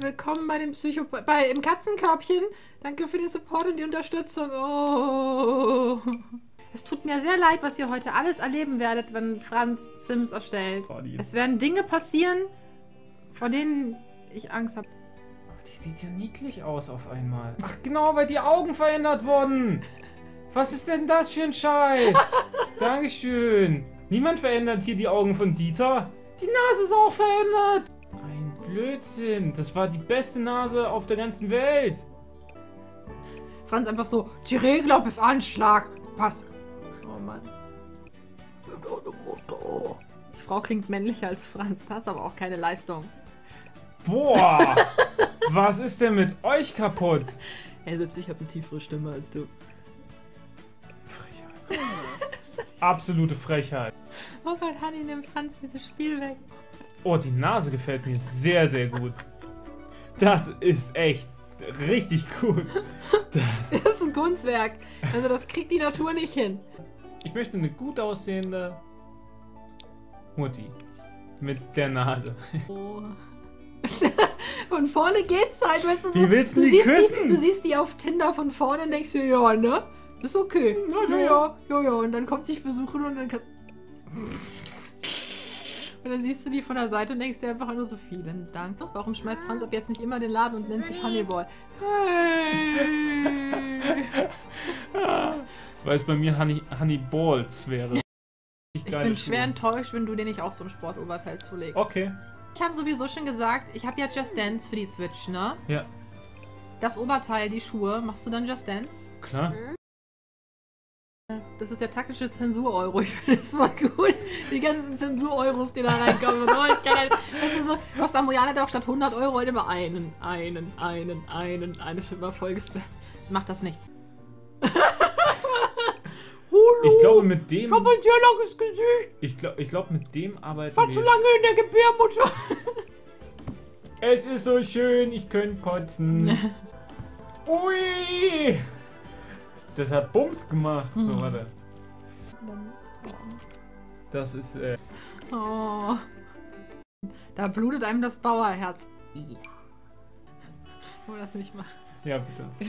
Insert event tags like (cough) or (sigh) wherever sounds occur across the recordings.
Willkommen bei dem Psycho bei im Katzenkörbchen. Danke für den Support und die Unterstützung. Oh. Es tut mir sehr leid, was ihr heute alles erleben werdet, wenn Franz Sims erstellt. Oh, Es werden Dinge passieren, vor denen ich Angst habe. Ach, die sieht ja niedlich aus auf einmal. Ach genau, weil die Augen verändert wurden. Was ist denn das für ein Scheiß? (laughs) Dankeschön. Niemand verändert hier die Augen von Dieter. Die Nase ist auch verändert. Blödsinn. Das war die beste Nase auf der ganzen Welt. Franz einfach so, die Regler bis Anschlag. Pass. Oh Mann. Die Frau klingt männlicher als Franz, das ist aber auch keine Leistung. Boah. (laughs) Was ist denn mit euch kaputt? Ey, selbst ich habe eine tiefere Stimme als du. Frechheit. Absolute Frechheit. Oh Gott, Hanni, nimm Franz dieses Spiel weg. Oh, die Nase gefällt mir sehr, sehr gut. Das ist echt richtig gut. Das, (laughs) Das ist ein Kunstwerk. Also das kriegt die Natur nicht hin. ich möchte eine gut aussehende Mutti. Mit der Nase. Oh. (laughs) Von vorne geht's halt, weißt du so. Wie willst du die siehst küssen? Die, du siehst die auf Tinder von vorne und denkst dir, ja, ne? Ist okay. Ja, ja. ja, ja. Und dann kommt sie dich besuchen und dann kann... Und dann siehst du die von der Seite und denkst dir einfach nur so, vielen Dank. Warum schmeißt Franz ab jetzt nicht immer den Laden und nennt sich Honeyball? Hey. Weil es bei mir Honey, Honey Balls wäre. Ich bin schwer enttäuscht, wenn du dir nicht auch so ein Sportoberteil zulegst. Okay. Ich habe sowieso schon gesagt, ich habe ja Just Dance für die Switch, ne? Ja, Das Oberteil, die Schuhe, machst du dann Just Dance? klar. Das ist der taktische Zensur-Euro. Ich finde es voll gut. Die ganzen Zensur-Euros, die da reinkommen. Oh, ich kann halt, das ist so, Costa Mojana hat auch statt 100 Euro halt immer einen, einen, einen, einen, eine für immer vollgespammt. Mach das nicht. (laughs) Hallo, Ich glaube, mit dem. ich hab ein sehr langes Gesicht. Ich glaube, ich glaub, mit dem arbeiten War wir zu lange in der Gebärmutter. Es ist so schön, ich könnte kotzen. (laughs) Ui! Das hat Bums gemacht. So, Mhm. warte. Das ist, äh. Oh. Da blutet einem das Bauerherz. I. Oh, das nicht machen. Ja, bitte. (laughs)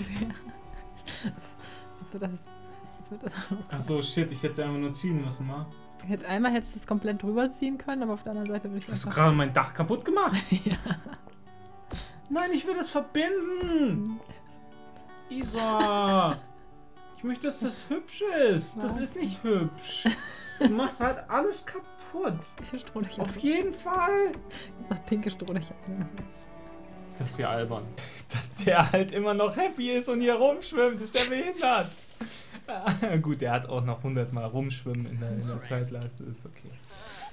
Jetzt wird das. Jetzt wird das. Ach so, shit, ich hätte sie einfach nur ziehen müssen, wa? Hätte, einmal hättest du es komplett drüber ziehen können, aber auf der anderen Seite würde ich Hast du gerade mein Dach kaputt gemacht? (laughs) ja. Nein, ich will das verbinden! Isa! Ich möchte, dass das hübsch ist. Das ist nicht hübsch. (laughs) Du machst halt alles kaputt. Hier Strohlöcher. Auf jeden Fall. Noch pinke Strohlöcher. Das ist ja albern. Dass der halt immer noch happy ist und hier rumschwimmt, ist der behindert. Ah, Gut, der hat auch noch 100 Mal rumschwimmen in der, in der Zeitleiste, ist okay.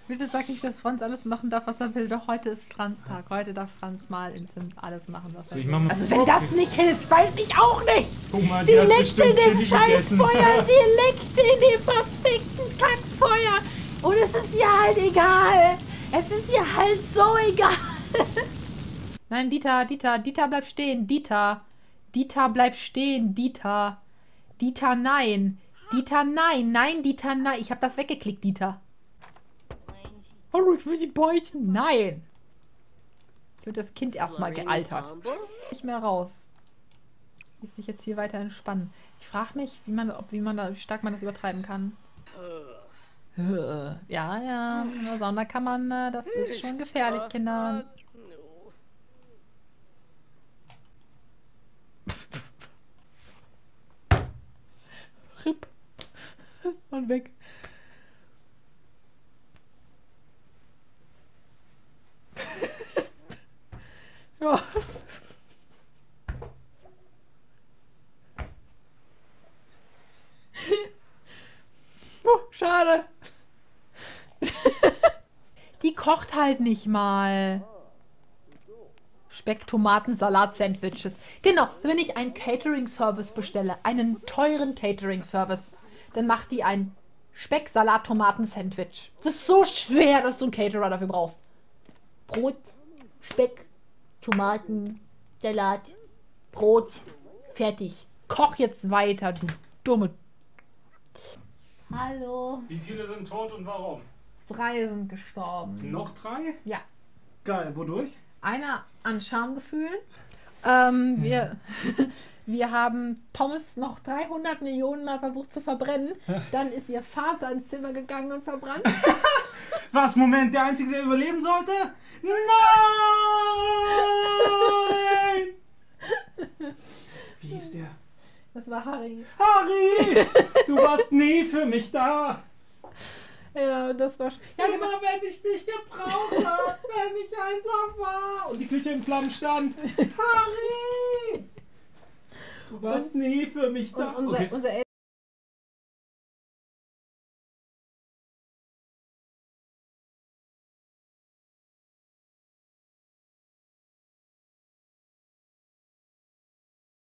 Bitte sag nicht, dass Franz alles machen darf, was er will. Doch heute ist Franz Tag. Heute darf Franz mal in Sims alles machen, was So, er will. mal Also wenn das nicht hilft, weiß ich auch nicht. Guck mal, Sie leckt in dem Chili scheiß gegessen. Feuer, (laughs) sie leckt in dem verfickten Kackfeuer. Und es ist ihr halt egal. Es ist ihr halt so egal. (laughs) Nein, Dieter, Dieter, Dieter, bleib stehen. Dieter. Dieter, bleib stehen. Dieter. Dieter, nein. Dieter, nein. Nein, Dieter, nein. Ich habe das weggeklickt, Dieter. Hallo, ich will sie beißen. Nein. Jetzt wird das Kind erstmal gealtert. Nicht mehr raus. Ließ sich jetzt hier weiter entspannen. Ich frage mich, wie man, ob, wie man da, wie stark man das übertreiben kann. Äh, Ja, ja, in der Sauna kann man, äh, das ist schon gefährlich, Kinder. Rip. Und weg. ja. Oh, schade. (laughs) Die kocht halt nicht mal. Speck, Tomaten, Salat, Sandwiches. Genau, wenn ich einen Catering-Service bestelle, einen teuren Catering-Service, dann macht die ein Speck, Salat, Tomaten, Sandwich. Das ist so schwer, dass du einen Caterer dafür brauchst. Brot, Speck, Tomaten, Salat, Brot, fertig. Koch jetzt weiter, du dumme. Hallo. Wie viele sind tot und warum? Drei sind gestorben. Noch drei? Ja. Geil, wodurch? einer an Schamgefühl. Ähm, wir, (laughs) wir haben Pommes noch 300 Millionen Mal versucht zu verbrennen. (laughs) Dann ist ihr Vater ins Zimmer gegangen und verbrannt. (laughs) Was, Moment, der Einzige, der überleben sollte? Nein! Wie hieß der? Das war Harry. Harry! (laughs) Du warst nie für mich da! Ja, das war. sch- Ja, genau. Immer wenn ich dich gebraucht habe, wenn ich einsam war und die Küche in Flammen stand. (laughs) Harry! Du warst nie für mich da. Und unser, Okay. unser